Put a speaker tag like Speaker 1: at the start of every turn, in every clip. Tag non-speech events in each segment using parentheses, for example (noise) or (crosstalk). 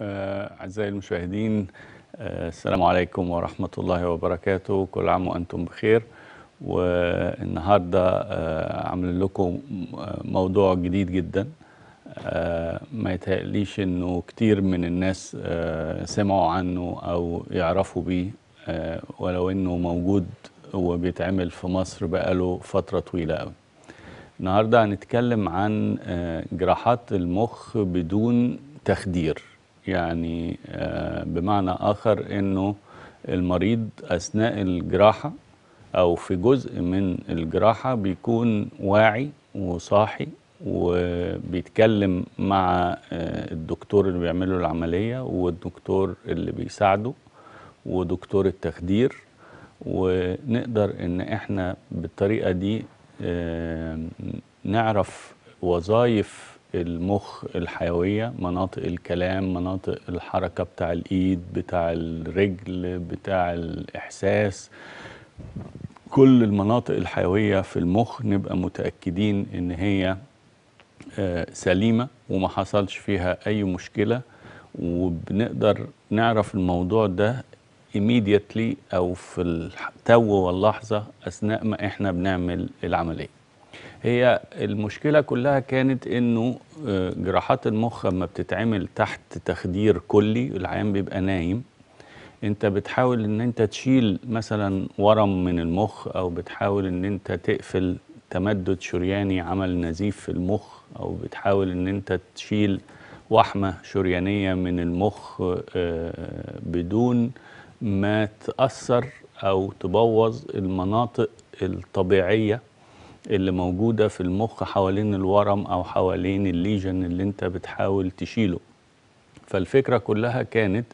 Speaker 1: آه، أعزائي المشاهدين آه، السلام عليكم ورحمة الله وبركاته. كل عام وأنتم بخير. والنهاردة آه، عامل لكم موضوع جديد جدا. ما يتهيأليش إنه كتير من الناس سمعوا عنه أو يعرفوا بيه. ولو إنه موجود وبيتعمل في مصر بقاله فترة طويلة أوي. النهارده هنتكلم عن جراحات المخ بدون تخدير. يعني آه، بمعنى آخر إنه المريض أثناء الجراحة أو في جزء من الجراحة بيكون واعي وصاحي وبيتكلم مع آه، الدكتور اللي بيعمل له العملية والدكتور اللي بيساعده ودكتور التخدير ونقدر إن إحنا بالطريقة دي آه، نعرف وظائف المخ الحيوية مناطق الكلام مناطق الحركة بتاع الإيد بتاع الرجل بتاع الإحساس. كل المناطق الحيوية في المخ نبقى متأكدين إن هي آه، سليمة وما حصلش فيها أي مشكلة. وبنقدر نعرف الموضوع ده immediately أو في التو واللحظة أثناء ما إحنا بنعمل العملية. هي المشكلة كلها كانت إنه آه، جراحات المخ لما بتتعمل تحت تخدير كلي العيان بيبقى نايم. أنت بتحاول إن أنت تشيل مثلا ورم من المخ أو بتحاول إن أنت تقفل تمدد شرياني عمل نزيف في المخ أو بتحاول إن أنت تشيل وحمة شريانية من المخ آه، بدون ما تأثر أو تبوظ المناطق الطبيعية. اللي موجودة في المخ حوالين الورم أو حوالين الليجن اللي أنت بتحاول تشيله. فالفكرة كلها كانت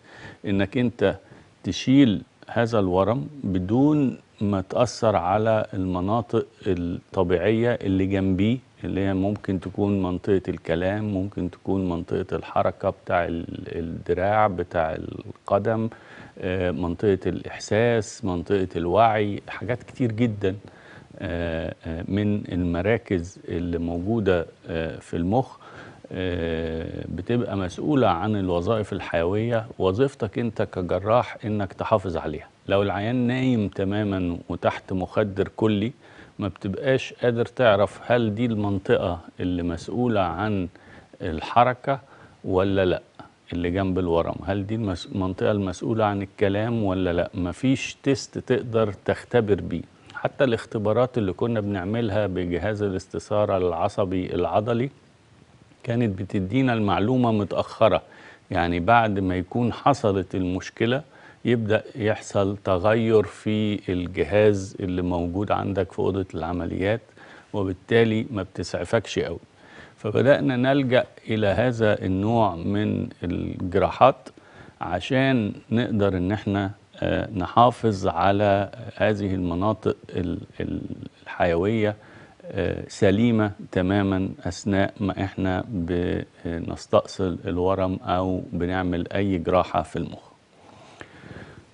Speaker 1: إنك أنت تشيل هذا الورم بدون ما تأثر على المناطق الطبيعية اللي جنبيه اللي هي ممكن تكون منطقة الكلام ممكن تكون منطقة الحركة بتاع ال- الدراع بتاع القدم آه، منطقة الإحساس منطقة الوعي حاجات كتير جدا. من المراكز اللي موجودة آه، في المخ آه، بتبقى مسؤولة عن الوظائف الحيوية وظيفتك انت كجراح انك تحافظ عليها. لو العيان نايم تماما وتحت مخدر كلي ما بتبقاش قادر تعرف هل دي المنطقة اللي مسؤولة عن الحركة ولا لأ اللي جنب الورم. هل دي المنطقة المسؤولة عن الكلام ولا لأ؟ مفيش تيست تقدر تختبر بيه. حتى الاختبارات اللي كنا بنعملها بجهاز الاستثارة العصبي العضلي كانت بتدينا المعلومة متأخرة. يعني بعد ما يكون حصلت المشكلة يبدأ يحصل تغير في الجهاز اللي موجود عندك في أوضة العمليات وبالتالي ما بتسعفكش قوي فبدأنا نلجأ إلى هذا النوع من الجراحات عشان نقدر إن إحنا نحافظ على هذه المناطق ال- ال- الحيوية آه، سليمة تماما أثناء ما إحنا بنستأصل الورم أو بنعمل أي جراحة في المخ.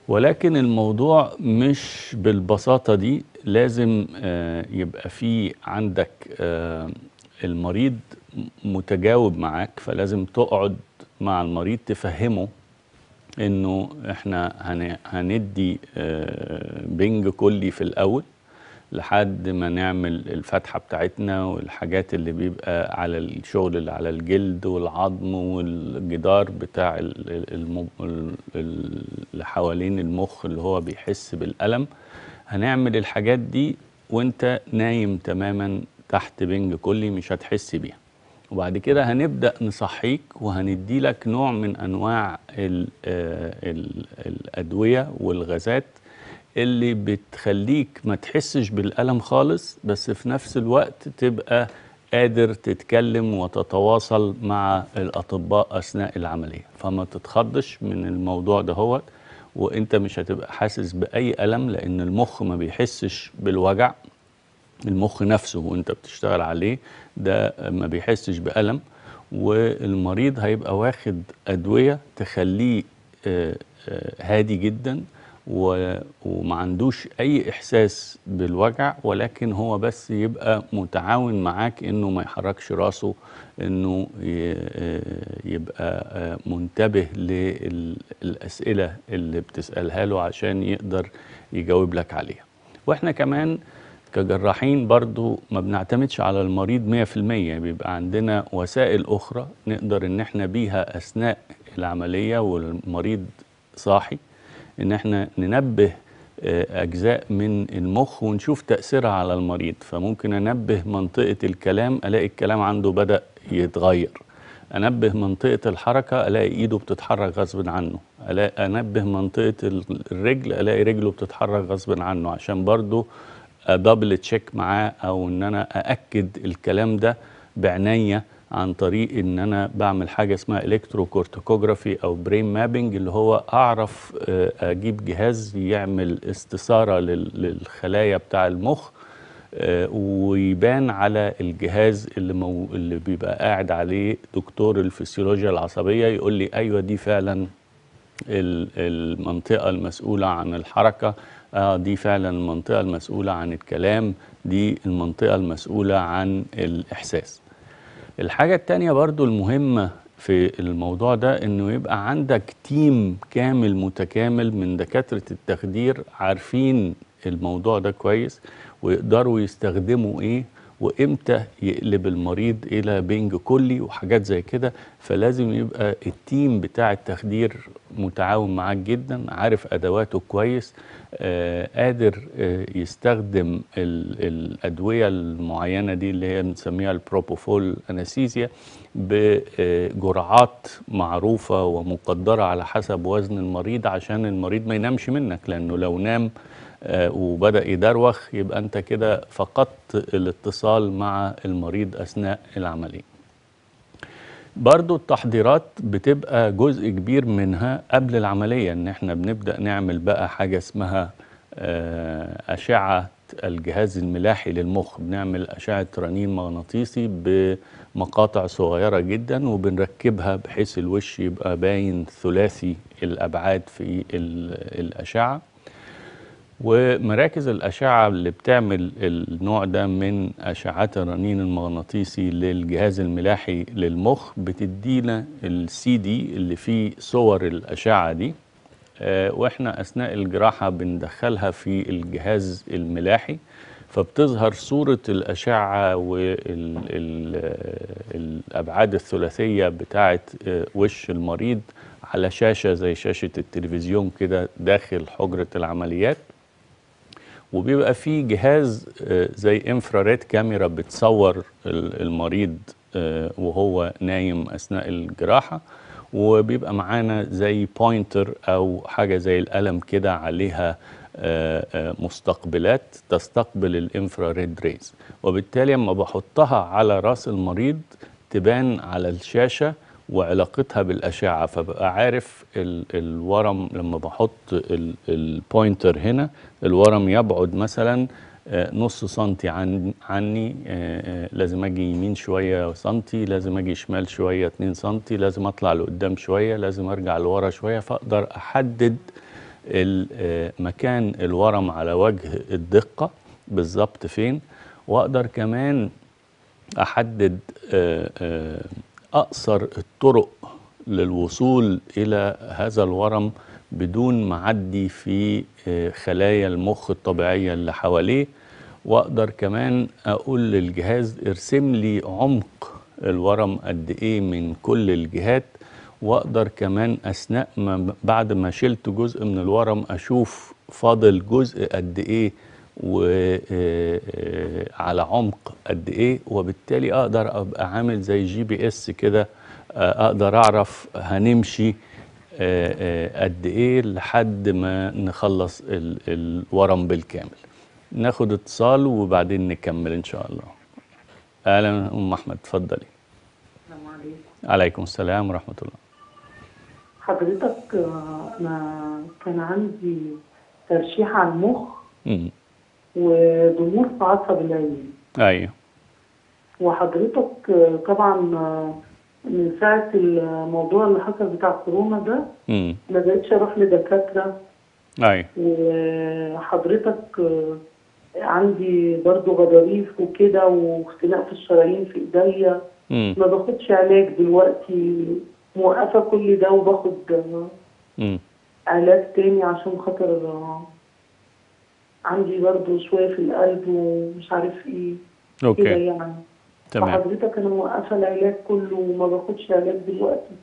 Speaker 1: ولكن الموضوع مش بالبساطة دي لازم آه، يبقى في عندك آه، المريض متجاوب معاك فلازم تقعد مع المريض تفهمه إنه إحنا هن- هندي آه، بنج كلي في الأول لحد ما نعمل الفتحة بتاعتنا والحاجات اللي بيبقى على الشغل اللي على الجلد والعظم والجدار بتاع اللي حوالين المخ اللي هو بيحس بالألم. هنعمل الحاجات دي وإنت نايم تماما تحت بنج كلي مش هتحس بيها. وبعد كده هنبدأ نصحيك وهندي لك نوع من أنواع ال ال الأدوية والغازات اللي بتخليك ما تحسش بالألم خالص بس في نفس الوقت تبقى قادر تتكلم وتتواصل مع الأطباء أثناء العملية. فما تتخضش من الموضوع ده هو وإنت مش هتبقى حاسس بأي ألم لأن المخ ما بيحسش بالوجع. المخ نفسه وانت بتشتغل عليه ده ما بيحسش بألم والمريض هيبقى واخد أدوية تخليه آه، آه، هادي جدا وما عندوش أي إحساس بالوجع ولكن هو بس يبقى متعاون معاك إنه ما يحركش راسه إنه آه، يبقى منتبه للأسئلة اللي بتسألها له عشان يقدر يجاوب لك عليها. وإحنا كمان كجراحين برضو ما بنعتمدش على المريض 100% بيبقى عندنا وسائل أخرى نقدر إن إحنا بيها أثناء العملية والمريض صاحي إن إحنا ننبه آه، أجزاء من المخ ونشوف تأثيرها على المريض. فممكن أنبه منطقة الكلام ألاقي الكلام عنده بدأ يتغير. أنبه منطقة الحركة ألاقي إيده بتتحرك غصب عنه. ألاقي أنبه منطقة ال- الرجل ألاقي رجله بتتحرك غصب عنه. عشان برضو double check معاه أو إن أنا أأكد الكلام ده بعناية عن طريق إن أنا بعمل حاجة اسمها electrocorticography أو brain mapping اللي هو أعرف آه، أجيب جهاز يعمل استثارة لل- للخلايا بتاع المخ آه، ويبان على الجهاز اللي مو اللي بيبقى قاعد عليه دكتور الفسيولوجيا العصبية يقول لي أيوه دي فعلا ال- المنطقة المسؤولة عن الحركة. آه دي فعلا المنطقة المسؤولة عن الكلام دي المنطقة المسؤولة عن الإحساس. الحاجة التانية برضو المهمة في الموضوع ده إنه يبقى عندك تيم كامل متكامل من دكاترة التخدير عارفين الموضوع ده كويس ويقدروا يستخدموا إيه؟ وامتى يقلب المريض إلى بنج كلي وحاجات زي كده فلازم يبقى ال team بتاع التخدير متعاون معاك جدا عارف أدواته كويس آه قادر آه يستخدم ال- الأدوية المعينة دي اللي هي بنسميها ال propofol anesthesia بجرعات معروفة ومقدرة على حسب وزن المريض عشان المريض ما ينامش منك لأنه لو نام آه، وبدأ يدروخ يبقى أنت كده فقدت الاتصال مع المريض أثناء العملية. برضو التحضيرات بتبقى جزء كبير منها قبل العملية إن إحنا بنبدأ نعمل بقى حاجة اسمها آه، أشعة الجهاز الملاحي للمخ. بنعمل أشعة رنين مغناطيسي بمقاطع صغيرة جدا وبنركبها بحيث الوش يبقى باين ثلاثي الأبعاد في ال- الأشعة. ومراكز الأشعة اللي بتعمل النوع ده من أشعات الرنين المغناطيسي للجهاز الملاحي للمخ بتدينا السي دي اللي فيه صور الأشعة دي. آه، وإحنا أثناء الجراحة بندخلها في الجهاز الملاحي فبتظهر صورة الأشعة والأبعاد الثلاثية بتاعة آه، وش المريض على شاشة زي شاشة التلفزيون كده داخل حجرة العمليات. وبيبقى في جهاز آه، زي infrared camera بتصور ال- المريض آه، وهو نايم أثناء الجراحة وبيبقى معانا زي pointer أو حاجة زي القلم كده عليها آه، مستقبلات تستقبل ال infrared rays وبالتالي لما بحطها على رأس المريض تبان على الشاشة وعلاقتها بالأشعة. فبقى عارف ال الورم لما بحط ال- ال pointer هنا الورم يبعد مثلا آه، نص سنتي عن عني آه، آه، لازم أجي يمين شوية سنتي لازم أجي شمال شوية 2 سنتي لازم أطلع لقدام شوية لازم أرجع لورا شوية. فأقدر أحدد مكان الورم على وجه الدقة بالظبط فين. وأقدر كمان أحدد أقصر الطرق للوصول إلى هذا الورم بدون ما اعدي في آه، خلايا المخ الطبيعية اللي حواليه. وأقدر كمان أقول للجهاز ارسم لي عمق الورم قد إيه من كل الجهات. وأقدر كمان أثناء ما بعد ما شلت جزء من الورم أشوف فاضل جزء قد إيه وعلى عمق قد إيه وبالتالي أقدر أبقى عامل زي GPS كده آه، أقدر أعرف هنمشي آه، آه، قد إيه لحد ما نخلص ال- الورم بالكامل. ناخد اتصال وبعدين نكمل إن شاء الله. أهلا أم أحمد اتفضلي.
Speaker 2: السلام عليكم.
Speaker 1: عليكم السلام ورحمة الله.
Speaker 2: حضرتك أنا كان عندي ترشيح على المخ. وضمور في عصب العين
Speaker 1: أيوه.
Speaker 2: وحضرتك آه، طبعا آه، من ساعة الموضوع اللي حصل بتاع كورونا ده ما بقتش أروح لدكاترة.
Speaker 1: أيوه.
Speaker 2: وحضرتك آه، عندي برضو غضاريف وكده واختناق في الشرايين في
Speaker 1: إيديا.
Speaker 2: ما باخدش علاج دلوقتي موقفة كل ده وباخد. علاج تاني عشان خاطر عندي برضه شوية في القلب ومش عارف إيه. كده
Speaker 1: أوكي.
Speaker 2: يعني.
Speaker 1: تمام.
Speaker 2: فحضرتك أنا موقفة العلاج كله وما باخدش علاج دلوقتي.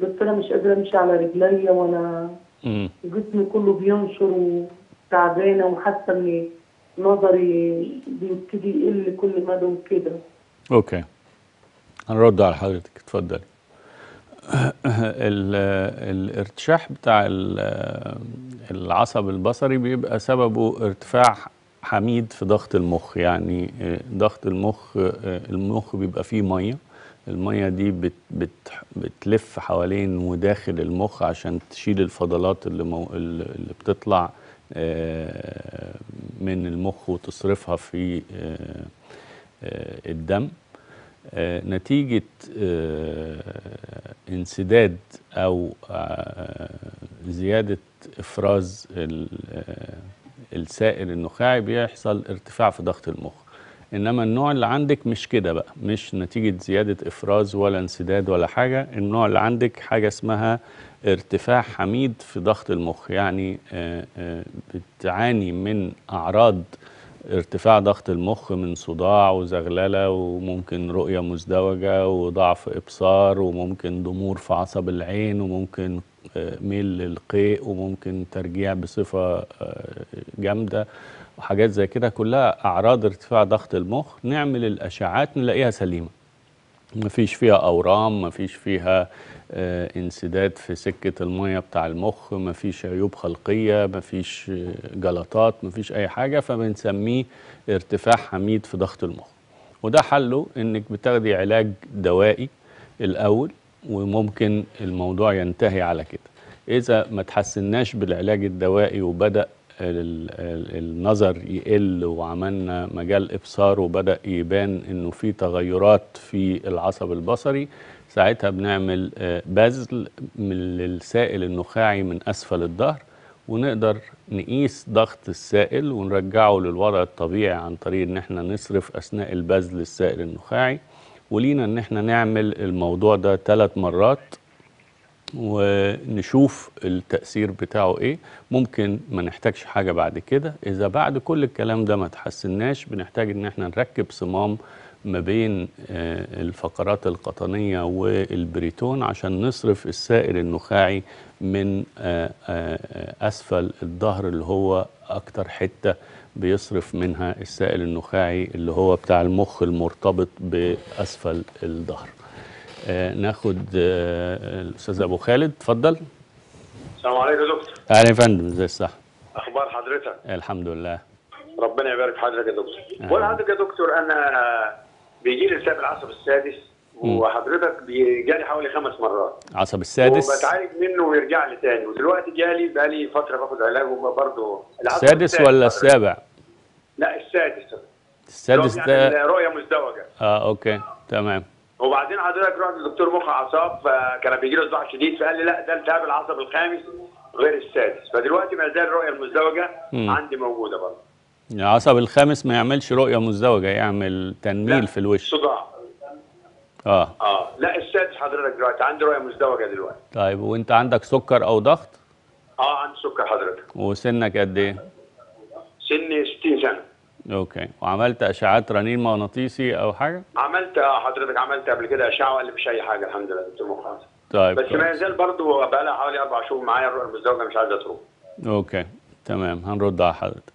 Speaker 2: بس أنا مش قادرة أمشي على رجليا ولا
Speaker 1: مم.
Speaker 2: جسمي كله بينشر وتعبانة وحاسة إن نظري بيبتدي يقل كل مدى وكده.
Speaker 1: أوكي. هنرد على حضرتك. اتفضلي. (laughs) الارتشاح بتاع ال- العصب البصري بيبقى سببه ارتفاع حميد في ضغط المخ. يعني آه، ضغط المخ آه، المخ بيبقى فيه مية. المية دي بت بت بتلف حوالين وداخل المخ عشان تشيل الفضلات اللي, مو اللي بتطلع آه، من المخ وتصرفها في الدم. نتيجة آه، انسداد أو آه، زيادة إفراز ال- آه، السائل النخاعي بيحصل ارتفاع في ضغط المخ. إنما النوع اللي عندك مش كده بقى مش نتيجة زيادة إفراز ولا انسداد ولا حاجة. النوع اللي عندك حاجة اسمها ارتفاع حميد في ضغط المخ يعني آه، آه، بتعاني من أعراض ارتفاع ضغط المخ من صداع وزغللة وممكن رؤية مزدوجة وضعف إبصار وممكن ضمور في عصب العين وممكن آه، ميل للقيء وممكن ترجيع بصفة آه، جامدة وحاجات زي كده كلها أعراض ارتفاع ضغط المخ نعمل الاشعاعات نلاقيها سليمة. مفيش فيها أورام مفيش فيها آه، انسداد في سكة المية بتاع المخ مفيش عيوب خلقية مفيش آه، جلطات مفيش أي حاجة فبنسميه ارتفاع حميد في ضغط المخ. وده حله إنك بتاخدي علاج دوائي الأول وممكن الموضوع ينتهي على كده. إذا ما تحسناش بالعلاج الدوائي وبدأ النظر يقل وعملنا مجال إبصار وبدأ يبان إنه في تغيرات في العصب البصري. ساعتها بنعمل آه، بذل من السائل النخاعي من أسفل الظهر ونقدر نقيس ضغط السائل ونرجعه للوضع الطبيعي عن طريق إن إحنا نصرف أثناء البذل السائل النخاعي. ولينا إن إحنا نعمل الموضوع ده ثلاث مرات. ونشوف التأثير بتاعه إيه. ممكن ما نحتاجش حاجة بعد كده. إذا بعد كل الكلام ده ما تحسناش بنحتاج إن إحنا نركب صمام ما بين آه، الفقرات القطنية والبريتون عشان نصرف السائل النخاعي من آه، آه، أسفل الظهر اللي هو أكتر حتة بيصرف منها السائل النخاعي اللي هو بتاع المخ المرتبط بأسفل الظهر. ناخد آه، الأستاذ أبو خالد اتفضل.
Speaker 3: السلام عليكم يا دكتور.
Speaker 1: أهلا يا فندم ازي الصح
Speaker 3: أخبار حضرتك؟
Speaker 1: الحمد لله.
Speaker 3: ربنا يبارك في حضرتك يا دكتور.
Speaker 1: أهلا.
Speaker 3: بقول لحضرتك يا دكتور أنا بيجي لي التهاب العصب السادس وحضرتك جالي حوالي خمس مرات.
Speaker 1: عصب السادس؟
Speaker 3: وبتعالج منه ويرجع لي تاني. ودلوقتي جالي بقالي فترة باخد علاج وبرضه العصب
Speaker 1: السادس ولا. السابع؟
Speaker 3: لا السادس.
Speaker 1: السادس
Speaker 3: يعني
Speaker 1: ده
Speaker 3: الرؤيه مزدوجة.
Speaker 1: آه أوكي تمام.
Speaker 3: وبعدين حضرتك رحت لدكتور مخ أعصاب فكان بيجي له صداع شديد فقال لي لا ده التهاب العصب الخامس غير السادس. فدلوقتي ما زال الرؤيه المزدوجة
Speaker 1: مم.
Speaker 3: عندي موجودة برضه.
Speaker 1: العصب الخامس ما يعملش رؤية مزدوجة يعمل تنميل في الوش.
Speaker 3: صداع.
Speaker 1: آه.
Speaker 3: آه. لا السادس حضرتك دلوقتي عندي رؤية مزدوجة دلوقتي.
Speaker 1: طيب وأنت عندك سكر أو ضغط؟
Speaker 3: آه عندي سكر حضرتك.
Speaker 1: وسنك قد إيه؟
Speaker 3: سني 60 سنة.
Speaker 1: أوكي وعملت اشعات رنين مغناطيسي أو حاجة؟
Speaker 3: عملت آه، حضرتك عملت قبل كده أشعة وقال لي مش أي حاجة الحمد لله دكتور مخ
Speaker 1: طيب
Speaker 3: بس ما. يزال برضه بقى لها حوالي أربع شهور معايا المزدوجة مش عايزه تروح
Speaker 1: أوكي تمام. هنرد على حضرتك.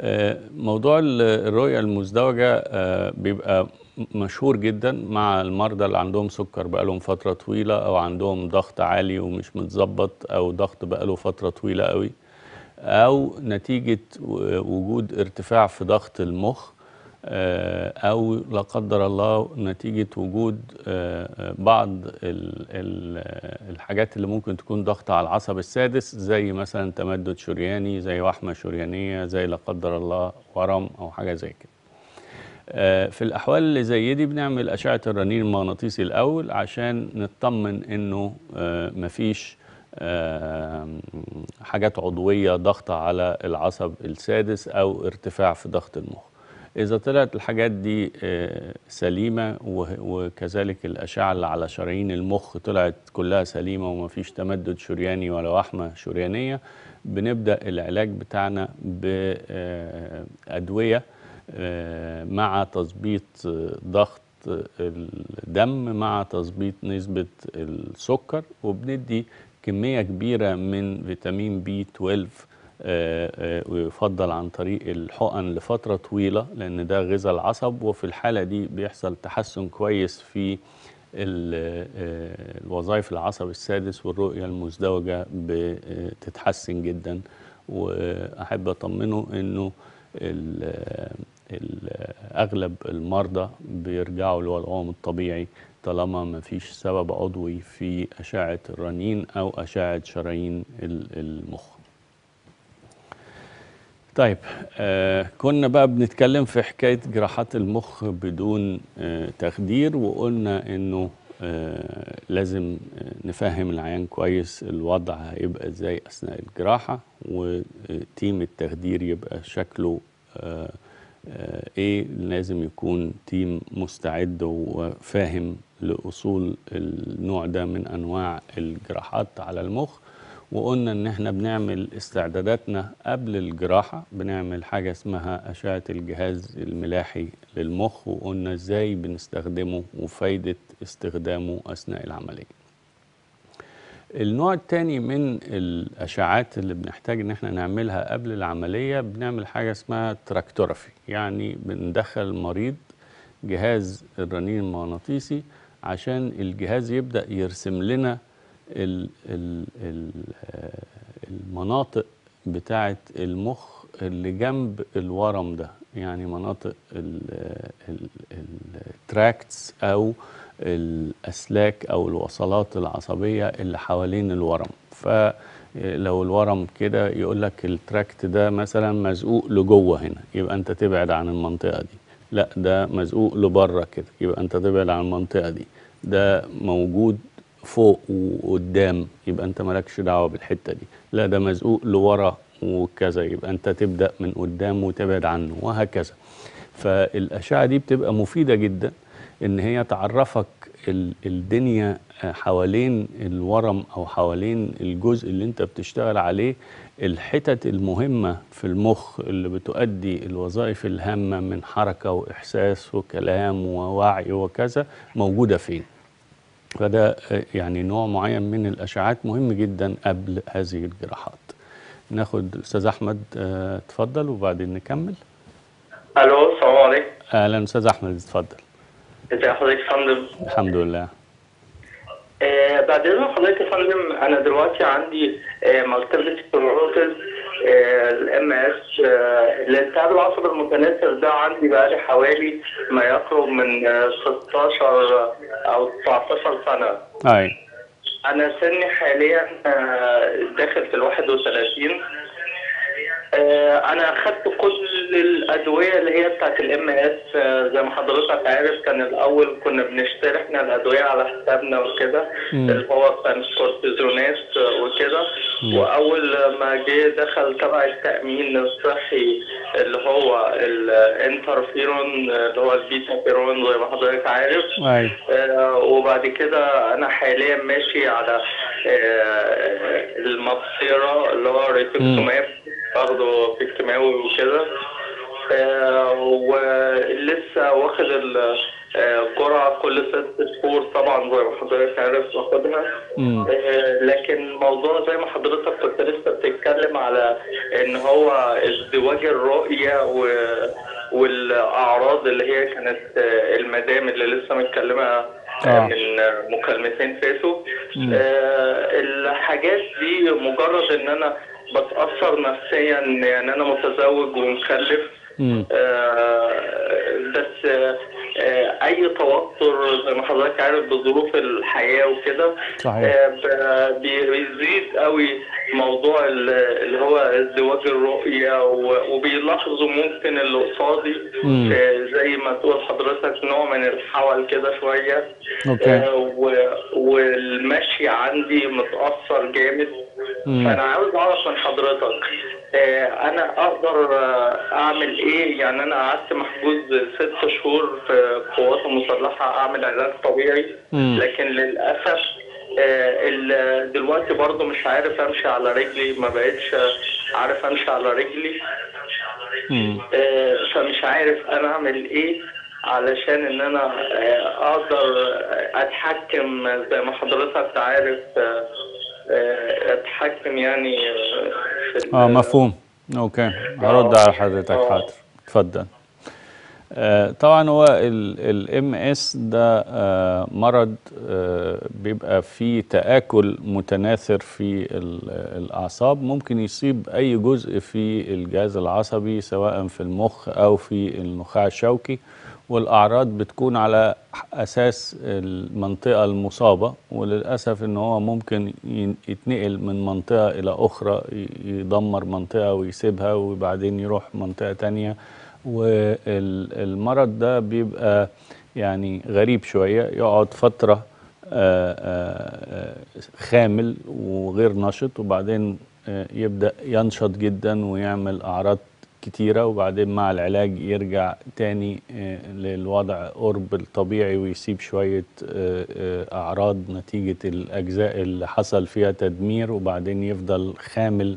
Speaker 1: آه، موضوع ال- الرؤية المزدوجة آه، بيبقى مشهور جدا مع المرضى اللي عندهم سكر بقالهم فترة طويلة أو عندهم ضغط عالي ومش متظبط أو ضغط بقاله فترة طويلة قوي. أو نتيجة وجود ارتفاع في ضغط المخ آه، أو لا قدر الله نتيجة وجود آه، بعض ال- ال- الحاجات اللي ممكن تكون ضغط على العصب السادس زي مثلا تمدد شرياني زي وحمة شريانية زي لا قدر الله ورم أو حاجة زي كده. آه، في الأحوال اللي زي دي بنعمل أشعة الرنين المغناطيسي الأول عشان نطمن إنه مفيش حاجات عضوية ضغط على العصب السادس أو ارتفاع في ضغط المخ. إذا طلعت الحاجات دي آه، سليمة وه- وكذلك الأشعة اللي على شرايين المخ طلعت كلها سليمة ومفيش تمدد شرياني ولا وحمة شريانية بنبدأ العلاج بتاعنا بادويه مع تظبيط آه، ضغط الدم مع تظبيط نسبة السكر وبندي كمية كبيرة من فيتامين بي 12 آه، آه، ويفضل عن طريق الحقن لفترة طويلة لأن ده غذاء العصب وفي الحالة دي بيحصل تحسن كويس في آه، الوظائف العصب السادس والرؤية المزدوجة بتتحسن جدا. وأحب أطمنه أنه ال- ال- أغلب المرضى بيرجعوا لوضعهم الطبيعي طالما ما فيش سبب عضوي في أشعة الرنين أو أشعة شرايين ال- المخ. طيب آه كنا بقى بنتكلم في حكاية جراحات المخ بدون آه تخدير وقلنا إنه آه لازم آه نفهم العيان كويس الوضع هيبقى إزاي أثناء الجراحة وتيم التخدير يبقى شكله آه آه إيه لازم يكون تيم مستعد وفاهم لأصول النوع ده من أنواع الجراحات على المخ وقلنا إن إحنا بنعمل استعداداتنا قبل الجراحة بنعمل حاجة اسمها أشعة الجهاز الملاحي للمخ وقلنا إزاي بنستخدمه وفايدة استخدامه أثناء العملية. النوع التاني من الأشعات اللي بنحتاج إن إحنا نعملها قبل العملية بنعمل حاجة اسمها تراكتورافي يعني بندخل المريض جهاز الرنين المغناطيسي عشان الجهاز يبدأ يرسم لنا ال ال ال آه، المناطق بتاعة المخ اللي جنب الورم ده. يعني مناطق ال tracts أو الأسلاك أو الوصلات العصبية اللي حوالين الورم. فلو الورم كده يقول لك ال tract ده مثلا مزقوق لجوه هنا يبقى أنت تبعد عن المنطقة دي. لا ده مزقوق لبره كده يبقى أنت تبعد عن المنطقة دي. ده موجود فوق وقدام يبقى انت مالكش دعوة بالحتة دي. لا ده مزقوق لورا وكذا يبقى انت تبدأ من قدام وتبعد عنه وهكذا. فالأشعة دي بتبقى مفيدة جدا إن هي تعرفك ال- الدنيا حوالين الورم أو حوالين الجزء اللي انت بتشتغل عليه الحتت المهمة في المخ اللي بتؤدي الوظائف الهامة من حركة وإحساس وكلام ووعي وكذا موجودة فين؟ فده آه، يعني نوع معين من الأشعاعات مهم جدا قبل هذه الجراحات. ناخد أستاذ أحمد آه، اتفضل وبعدين نكمل.
Speaker 4: ألو السلام عليكم.
Speaker 1: أهلا أستاذ أحمد اتفضل.
Speaker 4: إزي حضرتك؟ يا فندم
Speaker 1: الحمد لله.
Speaker 4: آه بعد إذن حضرتك يا فندم أنا دلوقتي عندي آه multiple sclerosis ال MS الالتهاب العصبي المتناثر ده عندي بقالي حوالي ما يقرب من آه، 16 أو 19 سنة.
Speaker 1: اي
Speaker 4: أنا سني حاليا آه، داخل في ال 31 آه، أنا أخدت كل الأدوية اللي هي بتاعت ال MS زي ما حضرتك عارف كان الأول كنا بنشتري إحنا الأدوية على حسابنا وكده. اللي هو كان كورتيزونات وكده وأول ما جه دخل تبع التأمين الصحي اللي هو الانترفيرون اللي هو ال Betaferon زي ما حضرتك عارف.
Speaker 1: اي
Speaker 4: آه، وبعد كده أنا حاليا ماشي على آه، ال MabThera اللي هو rituximab باخده في الكيماوي وكده آه، ولسه واخد ال- آه، كل ست شهور طبعا زي ما حضرتك عارف باخدها
Speaker 1: مم.
Speaker 4: آه، لكن موضوع زي ما حضرتك كنت لسه بتتكلم على إن هو ازدواج الرؤية و والأعراض اللي هي كانت المدام اللي لسه متكلمة آه،. من مكالمتين فاتوا. آه، الحاجات دي مجرد إن أنا بتأثر نفسيا يعني أنا متزوج ومخلف. آه، بس أي توتر زي ما حضرتك عارف بظروف الحياة وكده
Speaker 1: صحيح.
Speaker 4: آه، بيزيد قوي موضوع ال- اللي هو ازدواج الرؤية وبيلاحظوا ممكن اللي قصادي. آه، زي ما تقول حضرتك نوع من الحول كده شوية
Speaker 1: أوكي.
Speaker 4: آه، والمشي عندي متأثر جامد فأنا عاوز أعرف من حضرتك آه، أنا أقدر آه، أعمل إيه يعني أنا قعدت محجوز ست شهور في القوات المسلحة أعمل علاج طبيعي. لكن للأسف آه، دلوقتي برضو مش عارف أمشي على رجلي ما بقتش عارف أمشي على رجلي. آه، فمش عارف أنا أعمل إيه علشان إن أنا آه، أقدر أتحكم زي ما حضرتك عارف أتحكم يعني في
Speaker 1: آه مفهوم أوكي هرد على حضرتك. حاضر اتفضل طبعا هو ال MS ده آه مرض آه بيبقى فيه تآكل متناثر في ال- الأعصاب. ممكن يصيب أي جزء في الجهاز العصبي سواء في المخ أو في النخاع الشوكي. والأعراض بتكون على أساس المنطقة المصابة. وللأسف إن هو ممكن يتنقل من منطقة إلى أخرى يدمر منطقة ويسيبها وبعدين يروح منطقة تانية. والمرض ده بيبقى يعني غريب شوية يقعد فترة آه، آه، خامل وغير نشط وبعدين آه، يبدأ ينشط جدا ويعمل أعراض كتيرة وبعدين مع العلاج يرجع تاني للوضع قرب الطبيعي ويسيب شوية أعراض نتيجة الأجزاء اللي حصل فيها تدمير وبعدين يفضل خامل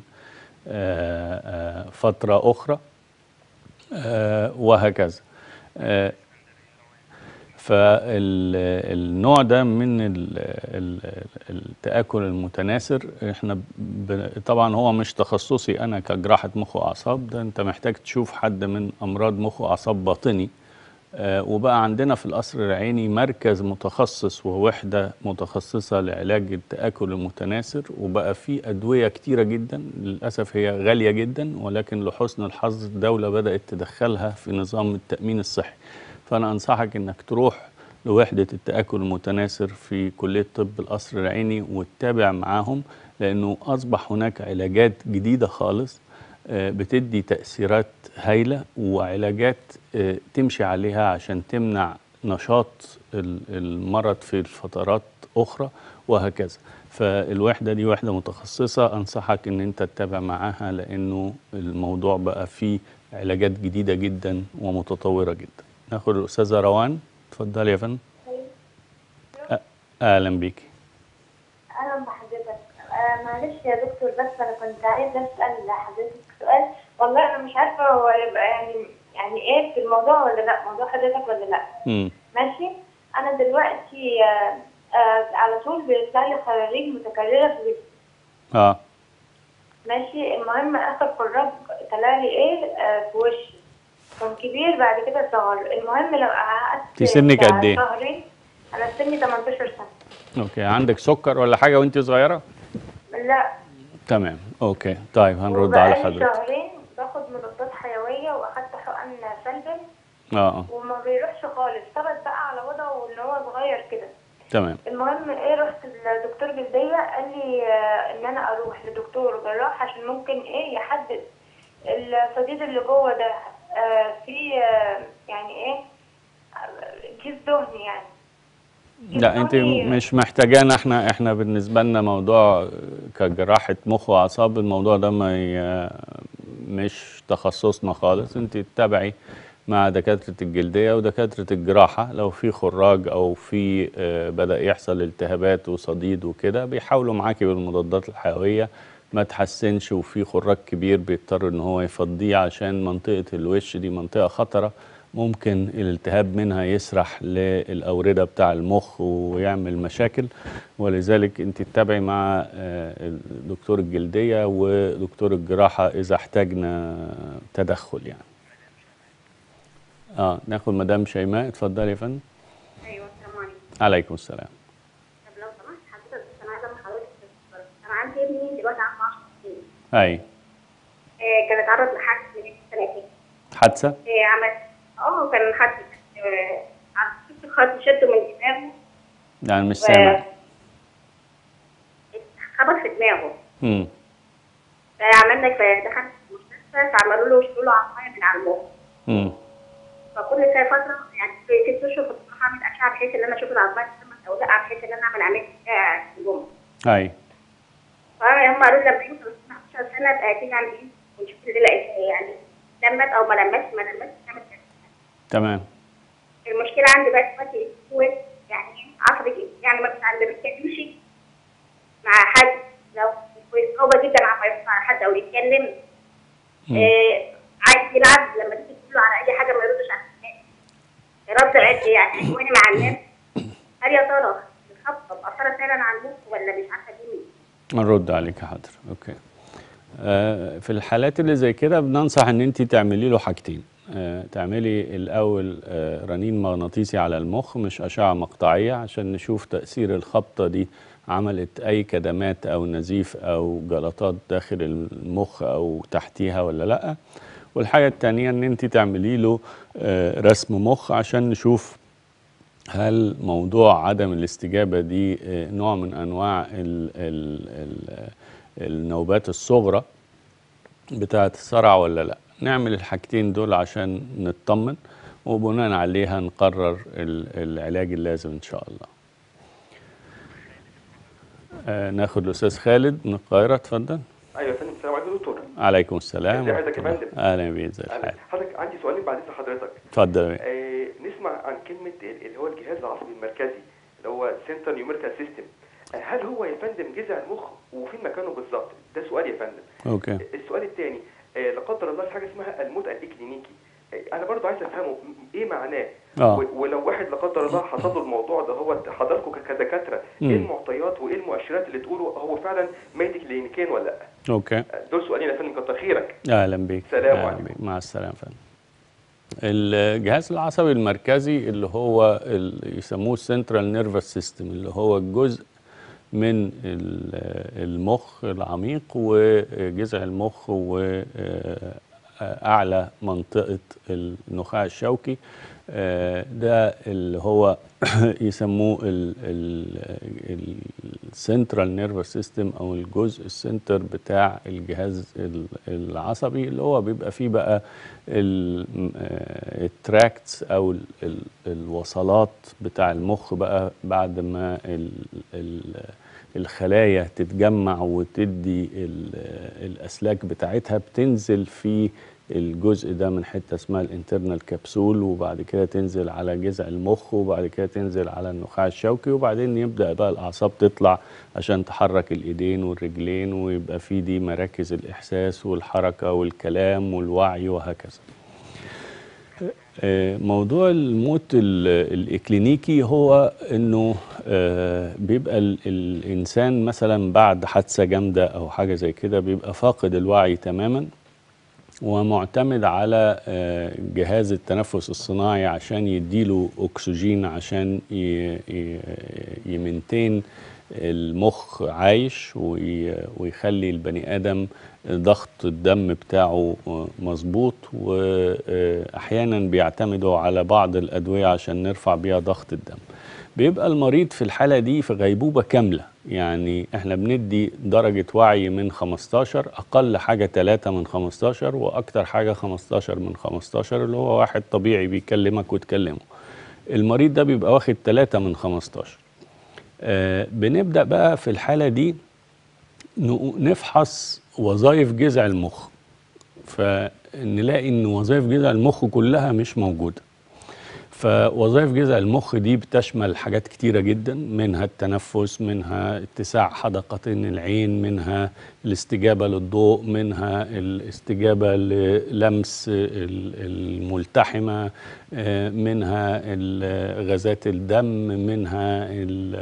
Speaker 1: فترة أخرى. وهكذا. آه، فالنوع ده من ال- ال- التآكل المتناثر إحنا طبعا هو مش تخصصي أنا كجراحة مخ وأعصاب ده أنت محتاج تشوف حد من أمراض مخ وأعصاب باطني. آه، وبقى عندنا في القصر العيني مركز متخصص ووحدة متخصصة لعلاج التآكل المتناثر وبقى في أدوية كتيرة جدا للأسف هي غالية جدا ولكن لحسن الحظ الدولة بدأت تدخلها في نظام التأمين الصحي. فأنا أنصحك أنك تروح لوحدة التآكل المتناثر في كلية طب القصر العيني وتتابع معاهم لأنه أصبح هناك علاجات جديدة خالص آه، بتدي تأثيرات هايلة وعلاجات آه، تمشي عليها عشان تمنع نشاط ال- المرض في الفترات أخرى وهكذا. فالوحدة دي وحدة متخصصة أنصحك أن أنت تتابع معاها لأنه الموضوع بقى فيه علاجات جديدة جدا ومتطورة جدا. ناخد الأستاذة روان. اتفضلي يا فندم. أهلا بيكي.
Speaker 5: أهلا بحضرتك. آه معلش يا دكتور بس أنا كنت عايزة أسأل حضرتك سؤال. والله أنا مش عارفة هو يبقى يعني يعني إيه في الموضوع ولا لأ؟ موضوع حضرتك ولا لأ؟
Speaker 1: مم.
Speaker 5: ماشي. أنا دلوقتي آه آه على طول بيطلع لي خراريج متكررة في وشي
Speaker 1: آه.
Speaker 5: ماشي. المهم اخر خراج طلع لي إيه؟ آه في وشي. كان كبير بعد كده صغر المهم لو قعدت
Speaker 1: انتي سنك قد إيه؟
Speaker 5: شهرين أنا سني 18 سنة.
Speaker 1: Okay. عندك سكر ولا حاجة وانت صغيرة؟
Speaker 5: لأ.
Speaker 1: تمام. Okay. طيب هنرد على حضرتك.
Speaker 5: شهرين باخد مضادات حيوية وأخدت حقن سلبل
Speaker 1: آه آه.
Speaker 5: وما بيروحش خالص. ثبت بقى على وضعه ان هو صغير كده.
Speaker 1: تمام.
Speaker 5: المهم إيه رحت لدكتور جلدية قال لي آه، إن أنا أروح لدكتور جراح عشان ممكن إيه يحدد الصديد اللي جوه ده. آه، في آه، يعني إيه آه، كيس دهني يعني.
Speaker 1: لا انت
Speaker 5: دهني-
Speaker 1: مش محتاجانا إحنا إحنا بالنسبة لنا موضوع كجراحة مخ وأعصاب الموضوع ده ما مش تخصصنا خالص. انت تتابعي مع دكاترة الجلدية ودكاترة الجراحة. لو في خراج أو في آه، بدأ يحصل التهابات وصديد وكده بيحاولوا معاكي بالمضادات الحيوية. ما تحسنش وفي خراج كبير بيضطر إن هو يفضيه عشان منطقة الوش دي منطقة خطرة. ممكن الالتهاب منها يسرح للأوردة بتاع المخ ويعمل مشاكل. ولذلك انت تتابعي مع آه، دكتور الجلدية ودكتور الجراحة إذا احتاجنا تدخل يعني. آه ناخد مدام شيماء. اتفضلي يا فندم.
Speaker 6: أيوه السلام عليكم.
Speaker 1: عليكم السلام.
Speaker 6: طب لو سمحت حضرتك بس أنا عايزة من حضرتك. أنا عندي ابني دلوقتي عنده 10 سنين.
Speaker 1: أي.
Speaker 6: آه كان اتعرض لحادث من سنتين
Speaker 1: حادثة؟
Speaker 6: آه عمل آه كان خط شده من دماغه.
Speaker 1: يعني مش سامع.
Speaker 6: خبط في دماغه.
Speaker 1: امم
Speaker 6: فعملنا فدخل المستشفى فعملوا له شلول عصايه من على المخ.
Speaker 1: امم
Speaker 6: فكل فتره يعني في ست اشهر كنت بروح أعمل أشعة بحيث إن أنا أشوف العظمات السوداء بحيث إن أنا أعمل عملية آه، جمله
Speaker 1: أي.
Speaker 6: فهم قالوا لي لما يوصل 15 سنة بقى تيجي عند إيه ونشوف اللي لقيت يعني لمت أو ما لمتش ما لمتش تعمل.
Speaker 1: تمام.
Speaker 6: المشكلة عندي بقى دلوقتي هو يعني عصبي يعني ما ما بيتكلمش مع حد. لو صعوبه جدا عم يسمع حد أو يتكلم. آه عايز يلعب لما تيجي تقول له على أي حاجة ما يردش على الناس. رد عد يعني (coughs) وأنا مع الناس. هل يا ترى الخبطه مأثره فعلا على المخ ولا مش عارفة دي مين؟
Speaker 1: نرد عليك حاضر أوكي. آه، في الحالات اللي زي كده بننصح إن انت تعملي له حاجتين. تعملي الأول آه، رنين مغناطيسي على المخ مش أشعة مقطعية عشان نشوف تأثير الخبطة دي. عملت أي كدمات أو نزيف أو جلطات داخل المخ أو تحتيها ولا لأ. والحاجة الثانية إن انت تعملي له آه، رسم مخ عشان نشوف هل موضوع عدم الاستجابة دي آه، نوع من أنواع ال ال ال النوبات الصغرى بتاعة الصرع ولا لأ. نعمل الحاجتين دول عشان نطمن وبناء عليها نقرر ال- العلاج اللازم إن شاء الله. آه ناخد الأستاذ خالد من القاهرة اتفضل.
Speaker 7: أيوه يا فندم السلام عليكم دكتور.
Speaker 1: عليكم السلام
Speaker 7: ازي حضرتك يا. فندم؟
Speaker 1: أهلا بيك زي الحال
Speaker 7: حضرتك عندي سؤالين بعد اذن حضرتك
Speaker 1: اتفضل
Speaker 7: آه نسمع عن كلمة ال- اللي هو الجهاز العصبي المركزي اللي هو central numerical system هل هو يا فندم جذع المخ وفين مكانه بالظبط؟ ده سؤال يا فندم.
Speaker 1: Okay.
Speaker 7: السؤال الثاني لا قدر الله في حاجة اسمها الموت الإكلينيكي. آه، أنا برضو عايز أفهمه إيه معناه.
Speaker 1: آه.
Speaker 7: ولو واحد لا قدر الله حصل له الموضوع ده هو حضراتكم
Speaker 1: كدكاترة.
Speaker 7: إيه المعطيات وإيه المؤشرات اللي تقولوا هو فعلا ميت كلينيكيا ولا لأ؟
Speaker 1: Okay.
Speaker 7: آه، دول سؤالين يا فندم كتر خيرك.
Speaker 1: أهلا بيك.
Speaker 7: سلام
Speaker 1: أهلا
Speaker 7: عليكم.
Speaker 1: مع السلامة فندم. الجهاز العصبي المركزي اللي هو ال- يسموه ال central nervous system اللي هو الجزء من ال- المخ العميق وجذع المخ وأعلى منطقة النخاع الشوكي. ده اللي هو (clears throat) يسموه ال central nervous system أو الجزء ال center بتاع الجهاز ال- العصبي اللي هو بيبقى فيه بقى ال tracts أو ال- ال- الوصلات بتاع المخ بقى بعد ما ال ال الخلايا تتجمع وتدي ال- الأسلاك بتاعتها بتنزل في الجزء ده من حتة اسمها ال internal capsule وبعد كده تنزل على جذع المخ وبعد كده تنزل على النخاع الشوكي وبعدين يبدأ بقى الأعصاب تطلع عشان تحرك الإيدين والرجلين ويبقى في دي مراكز الإحساس والحركة والكلام والوعي وهكذا. آه، موضوع الموت ال- الإكلينيكي هو إنه آه، بيبقى ال- الإنسان مثلا بعد حادثة جامدة أو حاجة زي كده بيبقى فاقد الوعي تماما. ومعتمد على آه، جهاز التنفس الصناعي عشان يديله أكسجين عشان يمنتين المخ عايش وي- ويخلي البني آدم ضغط الدم بتاعه مظبوط. وأحيانا بيعتمدوا على بعض الأدوية عشان نرفع بيها ضغط الدم. بيبقى المريض في الحالة دي في غيبوبة كاملة. يعني إحنا بندي درجة وعي من 15 أقل حاجة 3 من 15 وأكتر حاجة 15 من 15 اللي هو واحد طبيعي بيكلمك وتكلمه. المريض ده بيبقى واخد 3 من 15 آه بنبدأ بقى في الحالة دي نفحص وظائف جذع المخ. فنلاقي إن وظائف جذع المخ كلها مش موجودة. فوظائف جذع المخ دي بتشمل حاجات كتيرة جدا منها التنفس منها اتساع حدقتين العين منها الاستجابة للضوء منها الاستجابة للمس ال- الملتحمة آه، منها غازات الدم منها ال-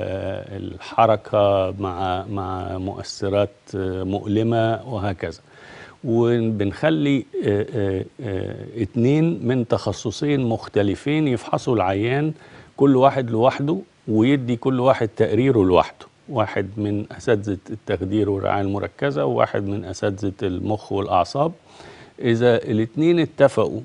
Speaker 1: الحركة مع مع مؤثرات مؤلمة وهكذا. وبنخلي آه، آه، آه، اتنين من تخصصين مختلفين يفحصوا العيان كل واحد لوحده ويدي كل واحد تقريره لوحده. واحد من أساتذة التخدير والرعاية المركزة وواحد من أساتذة المخ والأعصاب. إذا الاتنين اتفقوا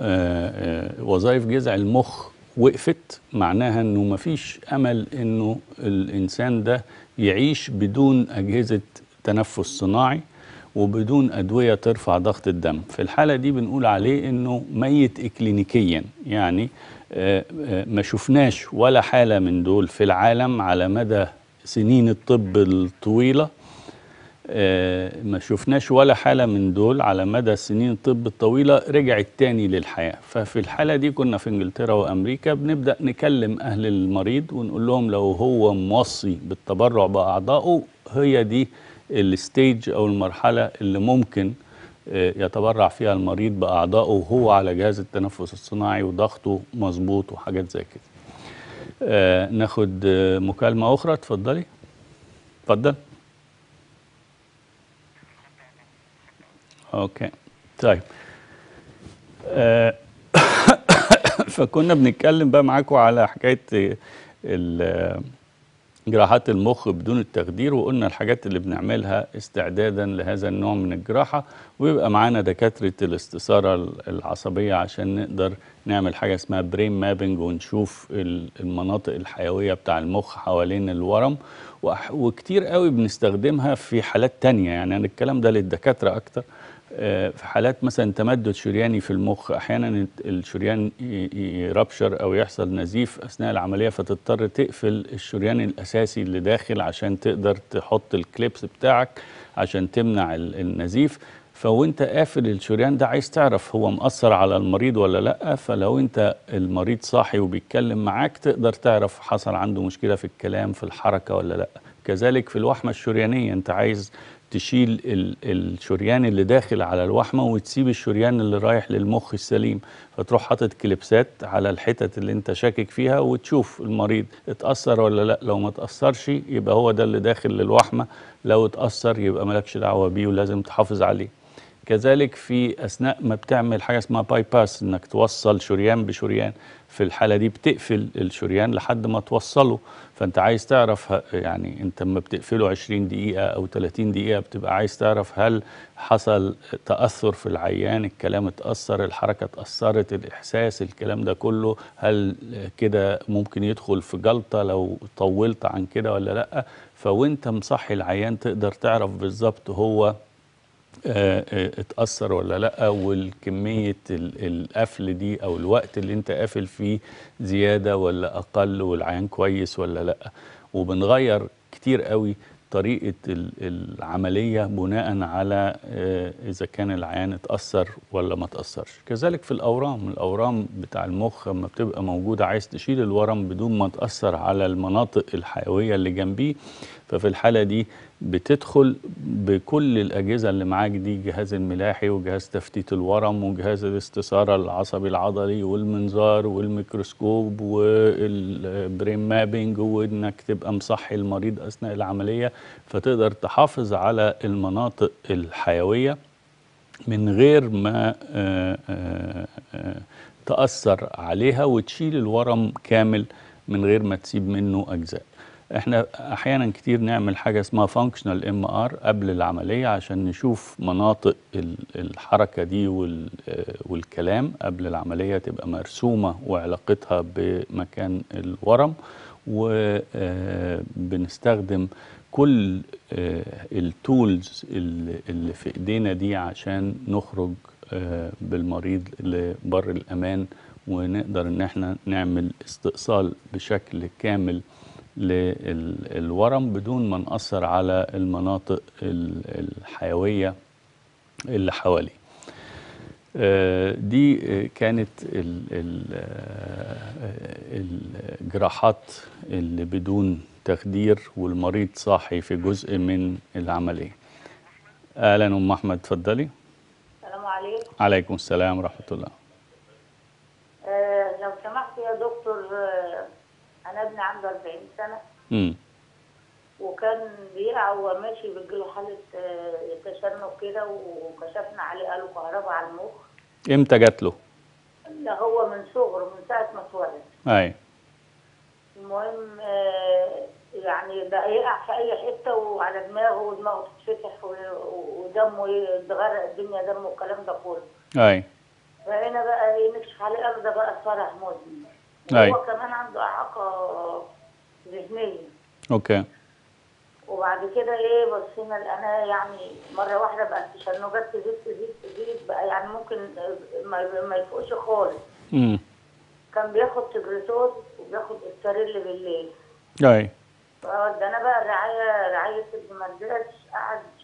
Speaker 1: آه، وظائف جذع المخ وقفت معناها إنه مفيش أمل إنه الإنسان ده يعيش بدون أجهزة تنفس صناعي. وبدون أدوية ترفع ضغط الدم. في الحالة دي بنقول عليه إنه ميت اكلينيكيا. يعني آه، آه، ما شفناش ولا حالة من دول في العالم على مدى سنين الطب الطويلة آه، ما شفناش ولا حالة من دول على مدى سنين الطب الطويلة رجعت تاني للحياة. ففي الحالة دي كنا في إنجلترا وأمريكا بنبدأ نكلم أهل المريض ونقول لهم لو هو موصي بالتبرع بأعضائه هي دي ال stage أو المرحلة اللي ممكن آه، يتبرع فيها المريض بأعضائه وهو على جهاز التنفس الصناعي وضغطه مظبوط وحاجات زي كده. آه، ناخد آه، مكالمة أخرى اتفضلي. اتفضل. Okay. طيب. (coughs) فكنا بنتكلم بقى معاكم على حكاية جراحات المخ بدون التخدير وقلنا الحاجات اللي بنعملها استعدادا لهذا النوع من الجراحة ويبقى معانا دكاترة الاستثارة العصبية عشان نقدر نعمل حاجة اسمها brain mapping ونشوف ال- المناطق الحيوية بتاع المخ حوالين الورم وكتير قوي بنستخدمها في حالات تانية. يعني الكلام ده للدكاترة أكتر. آه، في حالات مثلا تمدد شرياني في المخ أحيانا الشريان ي- ي- ي rupture أو يحصل نزيف أثناء العملية فتضطر تقفل الشريان الأساسي اللي داخل عشان تقدر تحط ال clips بتاعك عشان تمنع ال- النزيف. فوانت قافل الشريان ده عايز تعرف هو مأثر على المريض ولا لأ فلو أنت المريض صاحي وبيتكلم معاك تقدر تعرف حصل عنده مشكلة في الكلام في الحركة ولا لأ. كذلك في الوحمة الشريانية أنت عايز تشيل ال- الشريان اللي داخل على الوحمة وتسيب الشريان اللي رايح للمخ السليم. فتروح حاطط كليبسات على الحتت اللي انت شاكك فيها وتشوف المريض اتأثر ولا لا. لو ما اتأثرش يبقى هو ده اللي داخل للوحمة. لو اتأثر يبقى مالكش دعوة بيه ولازم تحافظ عليه. كذلك في أثناء ما بتعمل حاجة اسمها bypass إنك توصل شريان بشريان. في الحالة دي بتقفل الشريان لحد ما توصله. فأنت عايز تعرف يعني أنت لما بتقفله 20 دقيقة أو 30 دقيقة بتبقى عايز تعرف هل حصل تأثر في العيان الكلام اتأثر الحركة اتأثرت الإحساس الكلام ده كله هل كده ممكن يدخل في جلطة لو طولت عن كده ولا لأ؟ فوأنت مصحي العيان تقدر تعرف بالظبط هو اتأثر ولا لأ والكمية ال- القفل دي أو الوقت اللي أنت قافل فيه زيادة ولا أقل والعيان كويس ولا لأ. وبنغير كتير قوي طريقة ال- العملية بناء على آه، إذا كان العيان اتأثر ولا ما اتأثرش. كذلك في الأورام الأورام بتاع المخ لما بتبقى موجودة عايز تشيل الورم بدون ما تأثر على المناطق الحيوية اللي جنبيه ففي الحالة دي بتدخل بكل الأجهزة اللي معاك دي جهاز الملاحي وجهاز تفتيت الورم وجهاز الاستثارة العصبي العضلي والمنظار والميكروسكوب وال brain mapping وإنك تبقى مصحي المريض أثناء العملية. فتقدر تحافظ على المناطق الحيوية من غير ما آه، آه، آه، تأثر عليها وتشيل الورم كامل من غير ما تسيب منه أجزاء. إحنا أحيانا كتير نعمل حاجة اسمها functional MR قبل العملية عشان نشوف مناطق ال- الحركة دي وال- آه، والكلام قبل العملية تبقى مرسومة وعلاقتها بمكان الورم وبنستخدم كل آه، ال tools اللي اللي في إيدينا دي عشان نخرج آه، بالمريض لبر الأمان ونقدر إن إحنا نعمل استئصال بشكل كامل للورم بدون ما نأثر على المناطق ال- الحيوية اللي حواليه. آه، دي كانت آه، الجراحات اللي بدون تخدير والمريض صاحي في جزء من العملية. أهلا أم أحمد اتفضلي.
Speaker 8: السلام عليكم.
Speaker 1: عليكم السلام ورحمة الله.
Speaker 8: آه لو سمحت يا دكتور أنا ابني عنده 40 سنة.
Speaker 1: مم.
Speaker 8: وكان بيقع وهو ماشي بتجيله حالة آه تشنج كده وكشفنا عليه قالوا كهرباء على المخ.
Speaker 1: إمتى جات له؟
Speaker 8: ده هو من صغره من ساعة ما اتولد.
Speaker 1: أي.
Speaker 8: المهم آه يعني ده يقع في أي حتة وعلى دماغه ودماغه تتفتح ودمه يتغرق الدنيا دمه والكلام ده كله.
Speaker 1: أي.
Speaker 8: فهنا بقى إيه نكشف عليه قالوا ده بقى صرع مزمن
Speaker 1: أي.
Speaker 8: هو كمان عنده إعاقة ذهنية.
Speaker 1: okay.
Speaker 8: وبعد كده إيه بصينا لقيناه يعني مرة واحدة بقى التشنجات تزيد تزيد تزيد بقى يعني ممكن ما ما يفوقش خالص.
Speaker 1: مم.
Speaker 8: كان بياخد Tegretol وبياخد Apetryl بالليل.
Speaker 1: أي
Speaker 8: فودانا بقى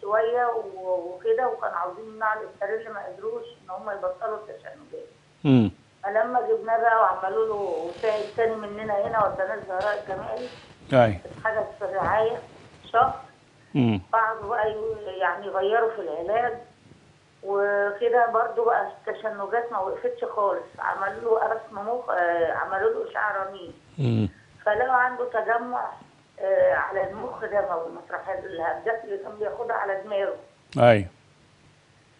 Speaker 8: شوية و- وكده وكانوا عاوزين يمنعوا الاستريل ما قدروش إن هم يبطلوا التشنجات.
Speaker 1: امم
Speaker 8: فلما جبناه بقى وعملوا له وساعد تاني مننا هنا وديناه الزهراء الجمالي
Speaker 1: أي.
Speaker 8: اتحجز في الرعاية شهر. بعض بقى يعني يغيروا في العلاج وكده برضو بقى التشنجات ما وقفتش خالص. عملوا له رسم مخ آه، عملوا له إشعاع رنين فلقوا عنده تجمع آه، على المخ دموي مسرح الهبدات اللي كان بياخدها على دماغه.
Speaker 1: أي.